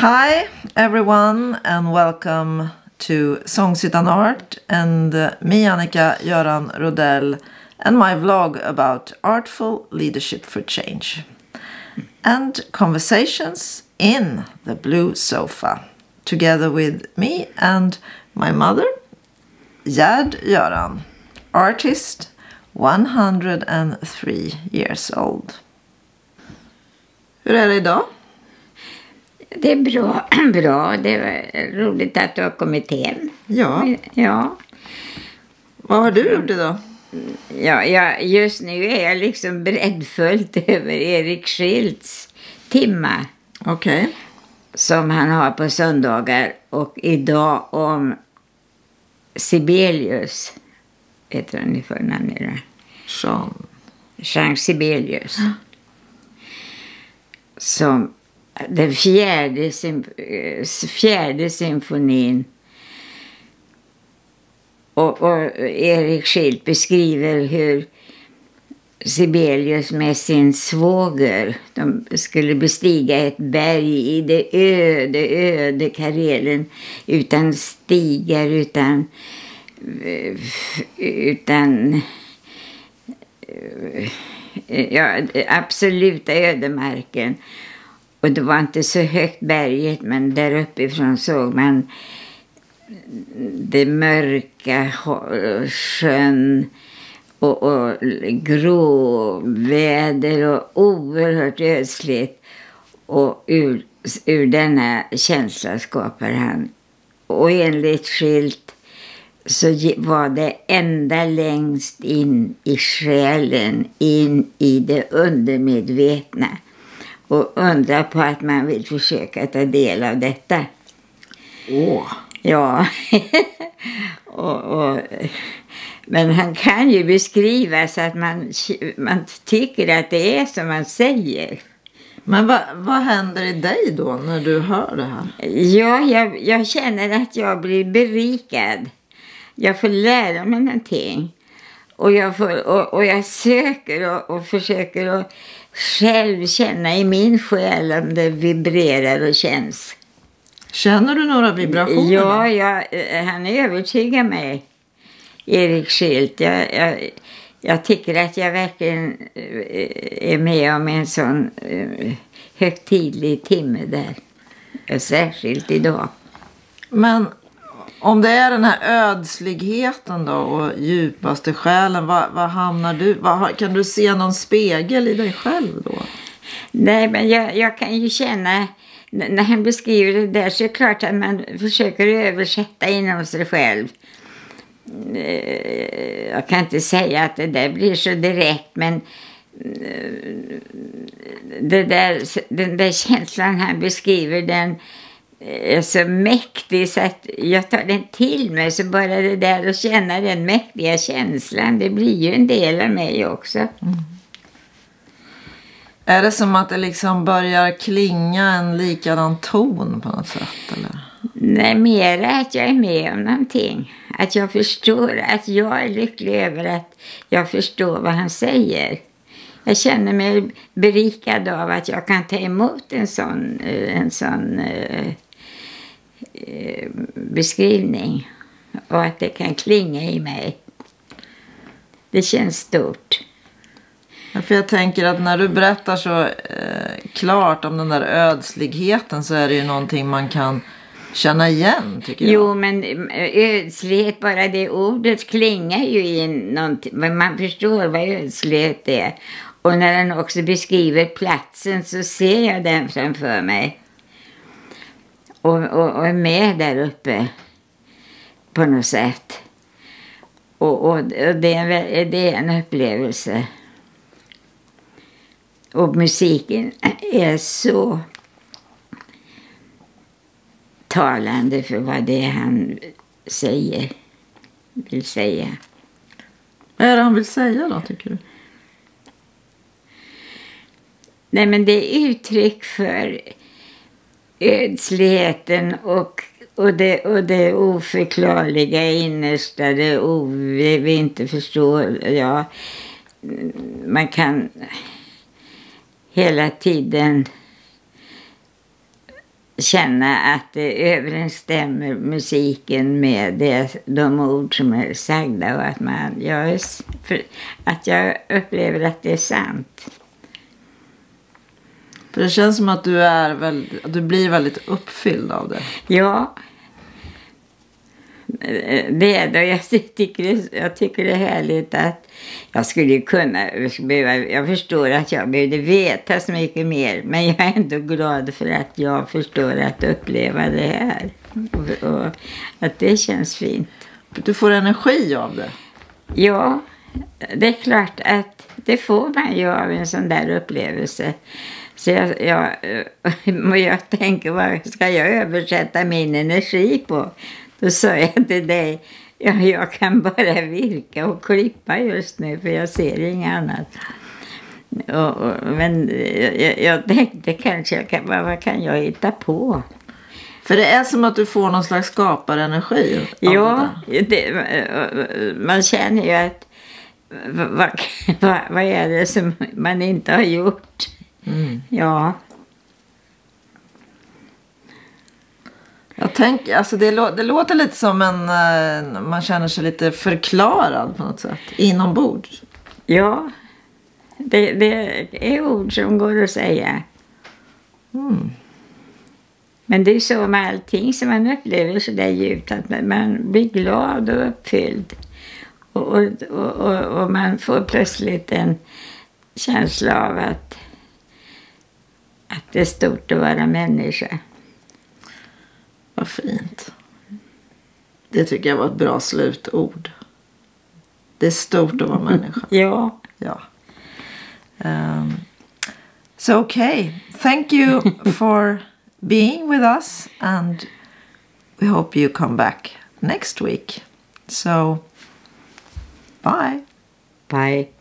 Hi, everyone, and welcome to Songs Utan Art and uh, me, Annika Göran Rodell, and my vlog about artful leadership for change and conversations in the blue sofa together with me and my mother, Gerd Göran, artist, 103 years old. Hur är det idag? Det är bra. bra. Det är roligt att du har kommit hem. Ja. Ja. Vad har du gjort idag? Ja, ja, just nu är jag liksom breddfullt över Erik Schilds timma Okej. som han har på söndagar och idag om Sibelius. Vet du vad ni förnamn är? Sean. Jean Sibelius. Som den fjärde, eh, fjärde symfonin. Och, och Erik Schilt beskriver hur Sibelius med sin svåger, de skulle bestiga ett berg i det öde, öde Karelen utan stigar, utan, eh, utan eh, ja, absoluta ödemarken. Och det var inte så högt berget men där uppifrån såg man det mörka sjön och, och gråväder och oerhört ödsligt. Och ur, ur denna känsla skapar han. Och enligt skilt så var det ända längst in i själen, in i det undermedvetna. Och undra på att man vill försöka ta del av detta. Åh. Ja. och, och, men han kan ju beskriva så att man, man tycker att det är som man säger. Men vad, vad händer i dig då när du hör det här? Ja, jag, jag känner att jag blir berikad. Jag får lära mig någonting. Och jag, får, och, och jag söker och, och försöker att själv känna i min själ om det vibrerar och känns. Känner du några vibrationer? Ja, jag, han övertygar mig, Erik Schilt. Jag, jag, jag tycker att jag verkligen är med om en sån högtidlig timme där. Särskilt idag. Men om det är den här ödsligheten då och djupaste själen, vad, vad hamnar du? Vad, kan du se någon spegel i dig själv då? Nej, men jag, jag kan ju känna när han beskriver det där så är det klart att man försöker översätta inom sig själv. Eh, jag kan inte säga att det där blir så direkt men eh, det där, den där känslan han beskriver den så mäktig så att jag tar den till mig. Så bara det där att känna den mäktiga känslan, det blir ju en del av mig också. Mm. Är det som att det liksom börjar klinga en likadan ton på något sätt? Eller? Nej, mera att jag är med om någonting. Att jag förstår, att jag är lycklig över att jag förstår vad han säger. Jag känner mig berikad av att jag kan ta emot en sån, en sån uh, beskrivning. Och att det kan klinga i mig. Det känns stort. Ja, för jag tänker att när du berättar så eh, klart om den där ödsligheten så är det ju någonting man kan känna igen tycker jag. Jo, men ödslighet, bara det ordet klingar ju in någonting. Man förstår vad ödslighet är. Och när den också beskriver platsen så ser jag den framför mig. Och, och, och är med där uppe på något sätt. Och, och, och det, är en, det är en upplevelse. Och musiken är så talande för vad det är han säger, vill säga. Vad är det han vill säga då, tycker du? Nej, men det är uttryck för ödsligheten och, och, det, och det oförklarliga innersta, det o, vi inte förstår. Ja, man kan hela tiden känna att det överensstämmer musiken med det, de ord som är sagda och att, man, jag är, att jag upplever att det är sant. För det känns som att du, är väldigt, du blir väldigt uppfylld av det. Ja, det är det. Jag tycker, jag tycker det är härligt att jag skulle kunna, jag förstår att jag behövde veta så mycket mer. Men jag är ändå glad för att jag förstår att uppleva det här. Och, och att det känns fint. Du får energi av det? Ja, det är klart att det får man ju av en sån där upplevelse. Så jag, jag, jag tänker, vad ska jag översätta min energi på? Då sa jag till dig, ja, jag kan bara virka och klippa just nu för jag ser inget annat. Och, och, men jag, jag tänkte kanske, jag kan, vad, kan jag hitta på? För det är som att du får någon slags skaparenergi. Ja, det det, man känner ju att vad, vad, vad är det som man inte har gjort? Mm. Ja. Jag tänker, alltså det, lå, det låter lite som en, uh, man känner sig lite förklarad på något sätt, inombords. Ja, det, det är ord som går att säga. Mm. Men det är så med allting som man upplever så där djupt att man blir glad och uppfylld. Och, och, och, och man får plötsligt en känsla av att, att det är stort att vara människa. Vad fint. Det tycker jag var ett bra slutord. Det är stort att vara människa. ja. ja. Um, so okay, thank you for being with us and we hope you come back next week. So, bye. Bye.